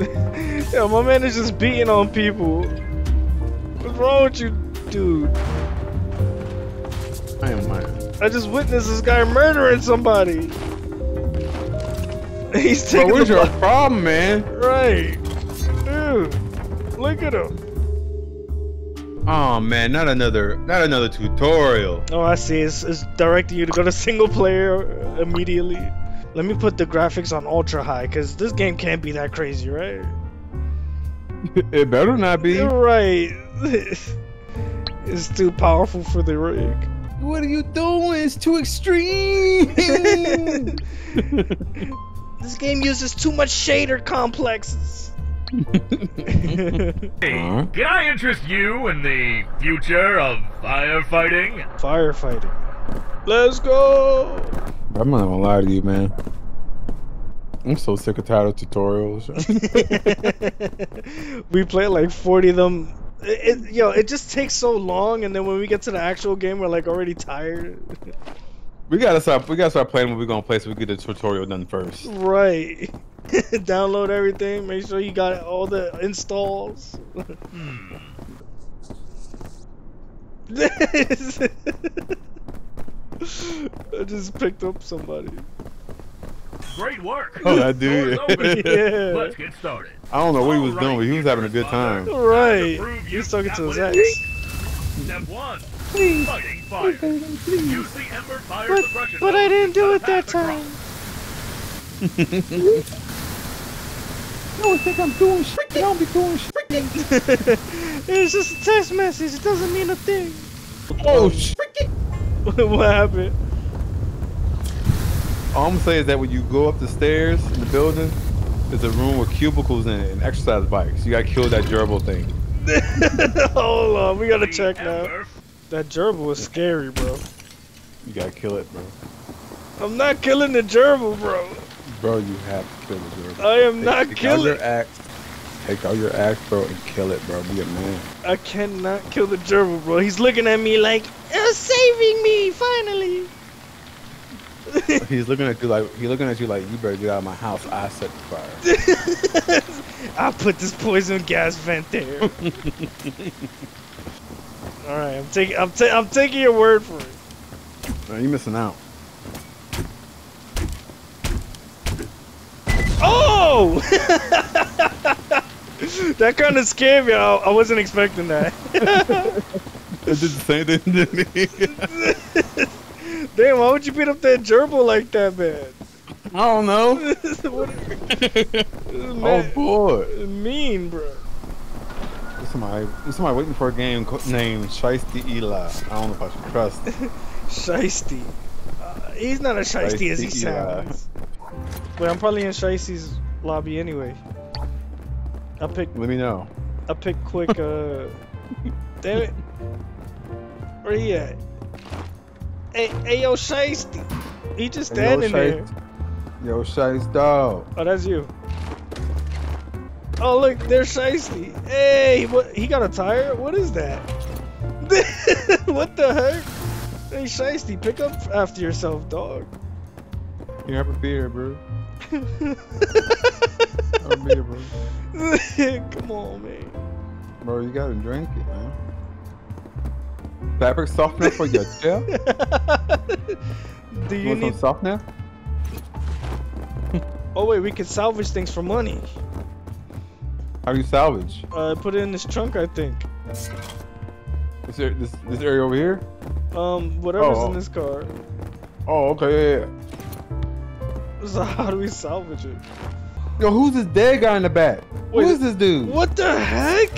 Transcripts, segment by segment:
Yo, my man is just beating on people. What's wrong with you, dude? I am mine. I just witnessed this guy murdering somebody. He's Bro, taking what's the your problem, man? right, dude. Look at him. Oh man, not another, not another tutorial. Oh, I see. It's, it's directing you to go to single player immediately. Let me put the graphics on ultra high, cause this game can't be that crazy, right? It better not be. You're right. it's too powerful for the rig. What are you doing? It's too extreme. This game uses too much shader complexes. Hey, can I interest you in the future of firefighting? Firefighting. Let's go. I'm not gonna lie to you, man. I'm so sick of tired of tutorials. we played like 40 of them. It, it- yo, it just takes so long, and then when we get to the actual game, we're like already tired. we gotta start. We gotta start playing what we're gonna play so we get the tutorial done first. right. Download everything. Make sure you got all the installs. Hmm. I just picked up somebody. Great work. Oh, that dude. Yeah. Let's get started. I don't know what he was Alright, doing, but he was having a good time. Right. prove you He's talking to his what it ex. Step one. Fighting fire. Use the Embr Fire But, Suppression but I didn't do it that attack the crop. time. I think I'm doing shit. I don't be doing shit. it's just a text message. It doesn't mean a thing. Oh shit. what happened? All I'm gonna say is that when you go up the stairs in the building, there's a room with cubicles in it and exercise bikes. You gotta kill that gerbil thing. Hold on, we gotta check now. That gerbil was scary, bro. You gotta kill it, bro. I'm not killing the gerbil, bro. Bro, you have to kill the gerbil. I am Take- not take out killing. your axe. Take out your axe, bro, and kill it, bro. Be a man. I cannot kill the gerbil, bro. He's looking at me like, "You're saving me, finally." He's looking at you like he's looking at you like you better get out of my house. I set the fire. I put this poison gas vent there. All right, I'm taking, I'm, ta- I'm taking your word for it. Man, you missing out. Oh! that kind of scared me. I, I wasn't expecting that. It did the same thing to me. Damn, why would you beat up that gerbil like that, man? I don't know. what, oh boy. mean, bro. There's somebody, there's somebody waiting for a game co- named Shiesty Eli. I don't know if I should trust. it. Shiesty. Uh, he's not as shiesty as he Shiesty, yeah. sounds. Wait, I'm probably in Shiesty's lobby anyway. I pick, Let me know. I pick quick. Uh, damn it. Where he at? Hey, hey, yo, Shiesty. He just Hey, yo, standing there. Yo, Shiesty dog. Oh, that's you. Oh, look, there's Shiesty. Hey, what? He got a tire? What is that? what the heck? Hey, Shiesty, pick up after yourself, dog. You have a beer, bro. Beer, bro. Come on, man. Bro, you gotta drink it, man. Fabric softener for your tail? Do You you want need? some softener? Oh wait, we can salvage things for money. How do you salvage? Uh, put it in this trunk, I think. Is there this this area over here? Um, whatever's Oh, in oh. this car. Oh, okay, yeah, yeah. So how do we salvage it? Yo, who's this dead guy in the back? Wait, Who is this dude? What the heck?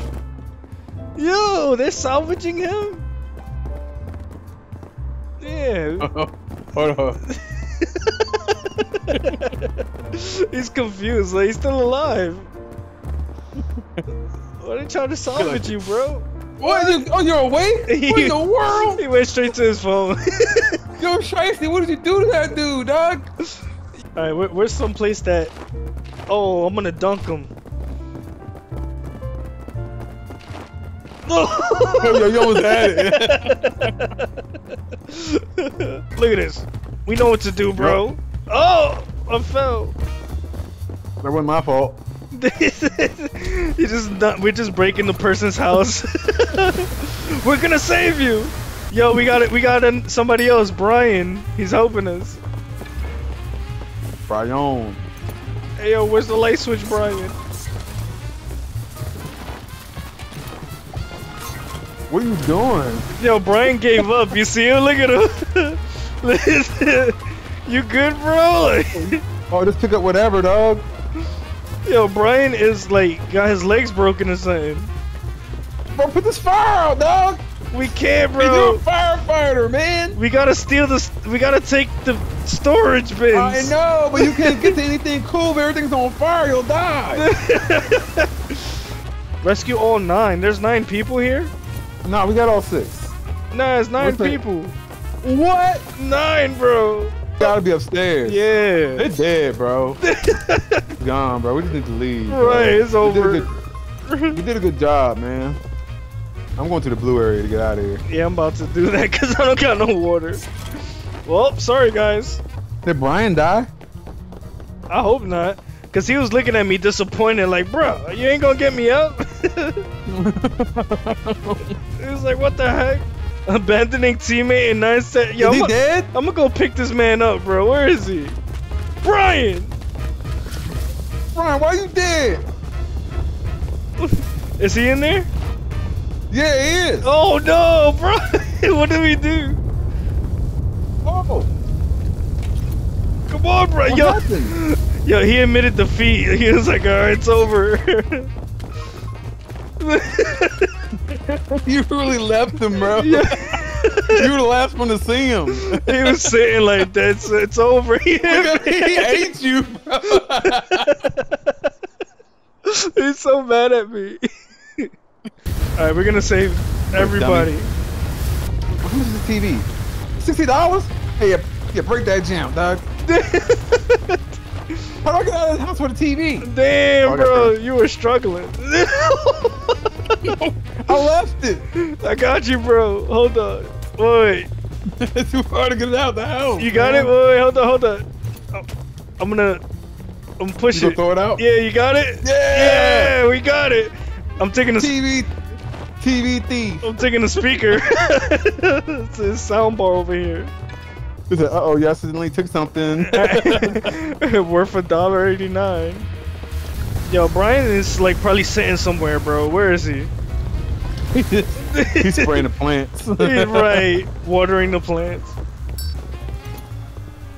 Yo, they're salvaging him? Yeah. Hold on. he's confused. Like, he's still alive. Why are they trying to salvage you, bro? What? You, oh, you're awake? What in the world? He went straight to his phone. Yo, Shiesty, what did you do to that dude, dog? All right, where, where's some place that? Oh, I'm gonna dunk him. Yo, yo, you almost had it. Look at this. We know what to do, bro. Oh, I fell. that wasn't my fault. you just not, we're just breaking the person's house. we're gonna save you. Yo, we got it. We got an, somebody else, Brian. He's helping us. Brian. Hey, yo, where's the light switch, Brian? What are you doing? Yo, Brian gave up. You see him? Look at him. Listen, you good, bro? Oh, just pick up whatever, dog. Yo, Brian is like got his legs broken or something. Bro, put this fire out, dog. We can't, You're bro. a firefighter, man. We gotta steal the. We gotta take the storage bins. I know, but you can't get to anything cool. If everything's on fire, you'll die. Rescue all nine. There's nine people here. nah, we got all six. Nah, it's nine What's that? people. What? Nine, bro. Gotta be upstairs. Yeah. They're dead, bro. Gone, bro. We just need to leave. bro. Right, it's We did over. good- We did a good job, man. I'm going to the blue area to get out of here. yeah, I'm about to do that because I don't got no water. Well, sorry guys. Did Brian die? I hope not. Cause he was looking at me disappointed, like, bro, you ain't gonna get me up. he was like, what the heck? Abandoning teammate in nine set. Yo, Is he I'm, dead? I'm gonna go pick this man up, bro. Where is he? Brian! Brian, why are you dead? Is he in there? Yeah, he is. Oh no, bro! what did we do? Oh, Come on, bro. what Yo, happened? yo, he admitted defeat. He was like, all right, it's over. You really left him, bro. Yeah. you were the last one to see him. he was sitting like, that. it's over. He he ate you, bro. He's so mad at me. All right, we're gonna save everybody. How much is the TV? Sixty dollars? Hey, yeah, yeah, break that jam, dog. How do I get out of the house with a TV? Damn, oh, Okay, bro, you were struggling. I left it. I got you, bro. Hold on. Wait, it's too hard to get it out of the house. you got it? man. Wait, wait, hold on, hold on. Oh, I'm gonna, I'm gonna You gonna throw it out? Yeah, you got it? Yeah! Yeah, we got it. I'm taking the, TV, TV thief. I'm taking the speaker. it's a sound bar over here. He said, "Uh oh, you accidentally took something." Worth a dollar eighty nine. Yo, Brian is like probably sitting somewhere, bro. Where is he? He's spraying the plants. Right, watering the plants.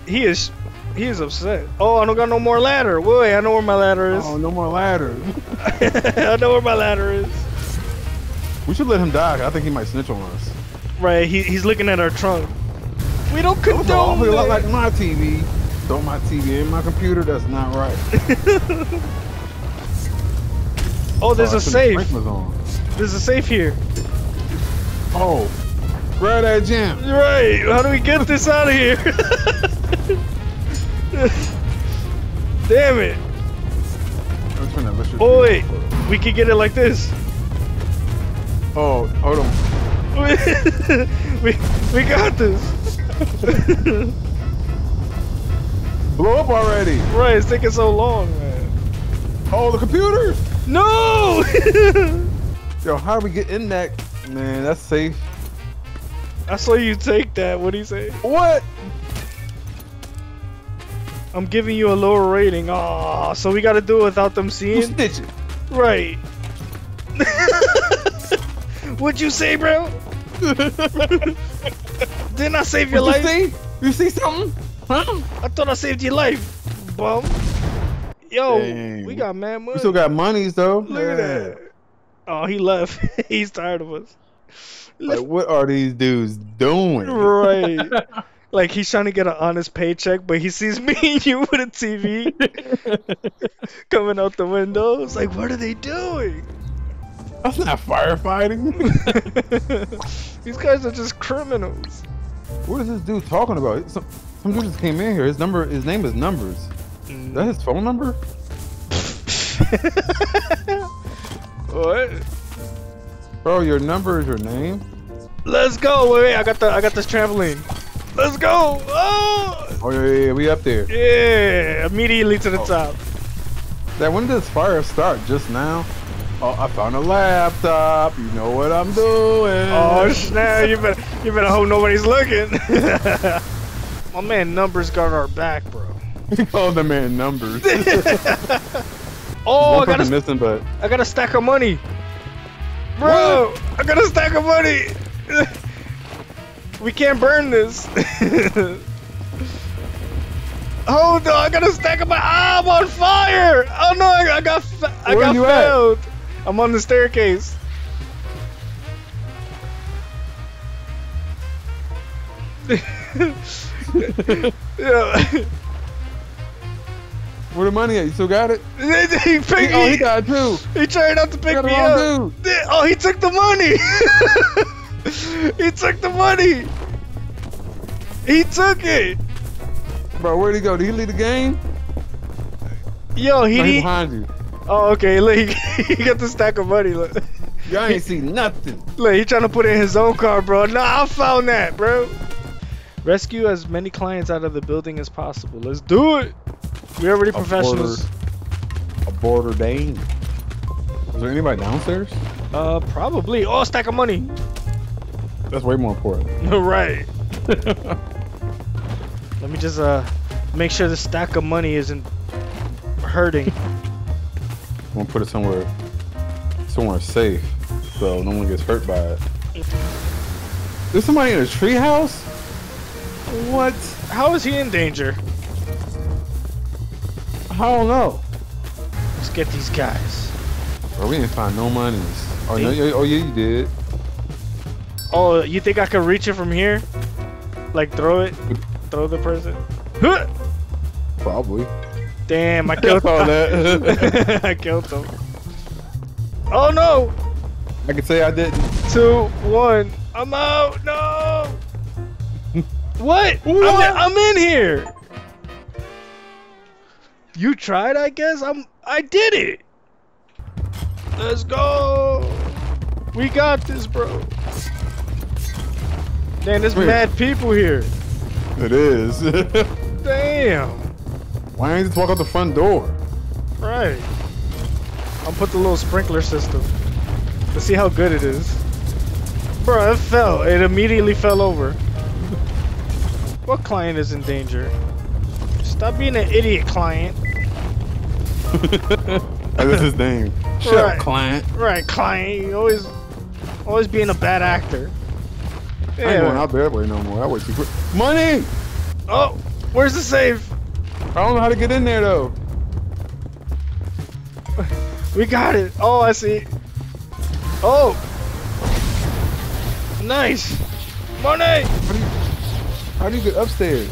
He is, he is upset. Oh, I don't got no more ladder. Wait, I know where my ladder is. Oh, no more ladder. I know where my ladder is. We should let him die. I think he might snitch on us. Right, he, he's looking at our trunk. We don't condone awfully a lot it. like my TV. Throw my TV in my computer. That's not right. oh, there's Oh, a I put the safe. There's a safe here. Oh, right at jam. You're right. How do we get this out of here? Damn it. I'm trying to let's just- Oh wait, we could get it like this. Oh, hold on. we we got this. Blow up already. right, it's taking so long, man. Oh, the computer. No. Yo, how do we get in that? Man, that's safe. I saw you take that. What do you say? What? I'm giving you a lower rating. Ah, so we got to do it without them seeing. snitching. Right. What'd you say, bro? Didn't I save your What you life? see? You see something? Huh? I thought I saved your life, bum. Yo, Dang. we got mad money. We still got monies though. Look at that. Oh, he left. He's tired of us. Like, what are these dudes doing? Right. like he's trying to get an honest paycheck, but he sees me and you with a TV coming out the window. It's like, what are they doing? That's not firefighting. These guys are just criminals. what is this dude talking about? Some, some dude just came in here. His number, his name is Numbers. Is that his phone number? what? Bro, your number is your name. Let's go. Wait, wait, I got the I got this trampoline. Let's go. Oh Oh yeah, yeah, yeah we up there. Oh. yeah, immediately to the oh. top. That when did this fire start? Just now? Oh, I found a laptop. You know what I'm doing. Oh snap! You better you better hope nobody's looking. My man numbers got our back, bro. Called the man numbers. Oh, I got a, missing, but I got a stack of money, bro. I got a stack of money. we can't burn this. Hold on, I got a stack of my. Ah, I'm on fire. Oh no, I, I got I Where got you at? I'm on the staircase. yeah. where the money at? You still got it? he, picked, Oh, he he, got too. he tried not to pick me up. Oh, he took the money. he took the money. He took it. Bro, where'd he go? Did he leave the game? Yo, he, No, he he behind you. Oh, okay. Look, he, got the stack of money. Look, Y'all ain't see nothing. look, he trying to put it in his own car, bro. Nah, I found that, bro. Rescue as many clients out of the building as possible. Let's do it. We already A professionals. A border Dane. Is there anybody downstairs? Uh, probably. Oh, stack of money. That's way more important. right. Let me just uh make sure the stack of money isn't hurting. I'm gonna put it somewhere, somewhere safe, so no one gets hurt by it. There's somebody in a treehouse. What? How is he in danger? I don't know. Let's get these guys. Bro, we didn't find no monies. Oh, no, yeah, oh yeah, you did. Oh, you think I could reach it from here? Like throw it? Throw the person? Probably. Damn, I killed saw that. I killed him. Oh no! I can say I didn't. Two, one. I'm out. No. what? I'm, I'm in here. You tried, I guess. I'm. I did it. Let's go. We got this, bro. Man, there's Where? mad people here. It is. Damn. Why don't you just walk out the front door? Right. I'll put the little sprinkler system. Let's see how good it is. Bro, it fell. It immediately fell over. what client is in danger? Stop being an idiot, client. That's his name. Shut Right. up, client. Right, client. You always, always being a bad actor. I ain't going out there that way no more. That way too quick. Money! Oh, where's the safe? I don't know how to get in there though. We got it. Oh, I see. Oh. Nice. Money. How do you, how do you get upstairs?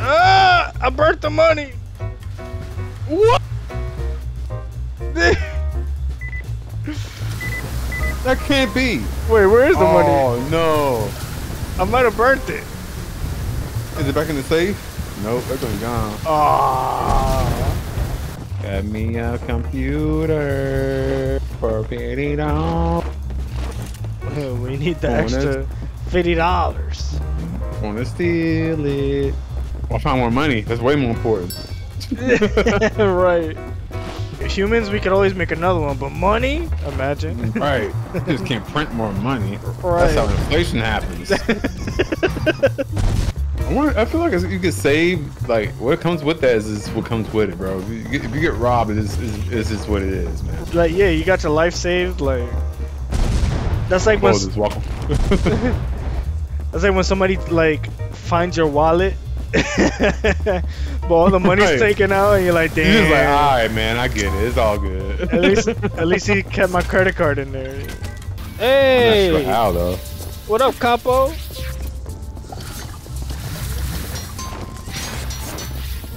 Ah, I burnt the money. What? That can't be. Wait, where is the money? oh no. I might have burnt it. Is it back in the safe? Nope, that's gonna gone. Ah. Get me a computer for fifty dollars. We need the Oh, extra fifty dollars. Wanna steal it? Well, I found more money. That's way more important. right. Humans, we could always make another one, but money? Imagine. right. You just can't print more money. Right. That's how inflation happens. I, wonder, I feel like you could save like what comes with that is, is what comes with it, bro. If you get, if you get robbed, it is, is, is just what it is, man. like, yeah, you got your life saved. Like, that's like Oh, when just walk. that's like when somebody like finds your wallet, but all the money's Right. taken out, and you're like, damn. You're just like, all right, man, I get it. It's all good. at least, at least he kept my credit card in there. I'm not Hey, sure how though. what up, capo?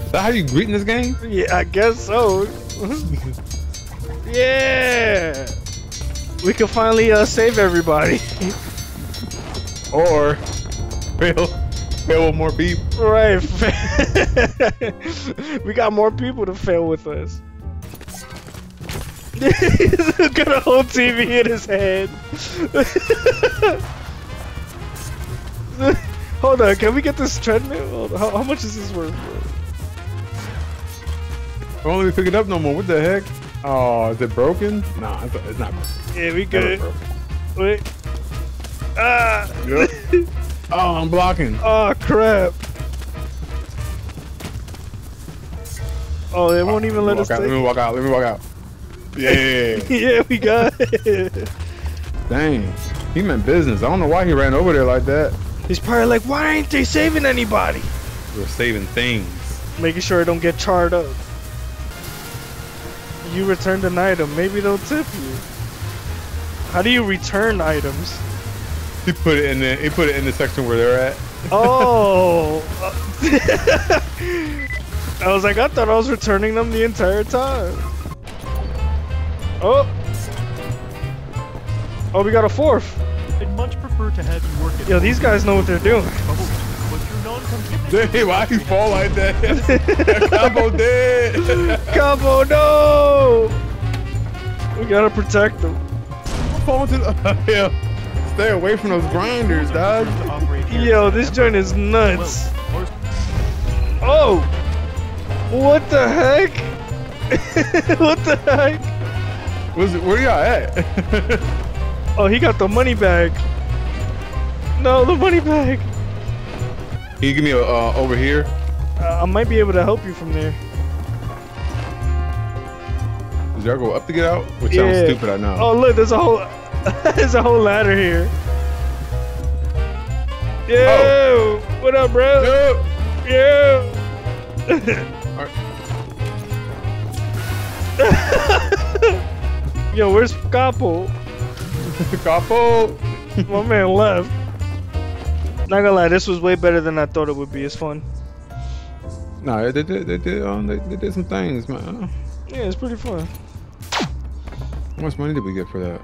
Is that how you greet in this game? Yeah, I guess so. yeah, we can finally uh, save everybody. Or fail, fail with more beef. right. we got more people to fail with us. got a whole TV in his head. Hold on, can we get this treadmill? How, how much is this worth? Won't let me pick it up no more. What the heck? Oh, is it broken? Nah, it's, it's not broken. Yeah, we good. Wait. Ah. Yep. Oh, I'm blocking. oh crap. Oh, they won't even let us walk out. Let me walk out. Let me walk out. Yeah. yeah, we got it. Dang. He meant business. I don't know why he ran over there like that. He's probably like, why ain't they saving anybody? We're saving things. Making sure it don't get charred up. You returned an item. Maybe they'll tip you. How do you return items? He put it in the he put it in the section where they're at. Oh. I was like, I thought I was returning them the entire time. Oh. Oh, we got a fourth. I'd much prefer to have you work at Yo, these guys know what they're doing. Non-compete. Why he fall like that? Combo dead. Combo, no! We gotta protect them. fall to the yeah. Stay away from those grinders, dog. To operate here. Yo, this joint is nuts. Oh! What the heck? what the heck? Where's it, where y'all at? Oh, he got the money bag. No, the money bag. Can you give me a uh, over here? Uh, I might be able to help you from there. Does y'all go up to get out? Which Yeah. sounds stupid, I know. Oh, look, there's a whole, there's a whole ladder here. Yo, what up, bro? Yo. Alright. Yo, where's Capo? Capo. My man left. Not gonna lie, this was way better than I thought it would be. It's fun. No, they did. They did. Um, they, they did some things, man. Yeah, it's pretty fun. How much money did we get for that?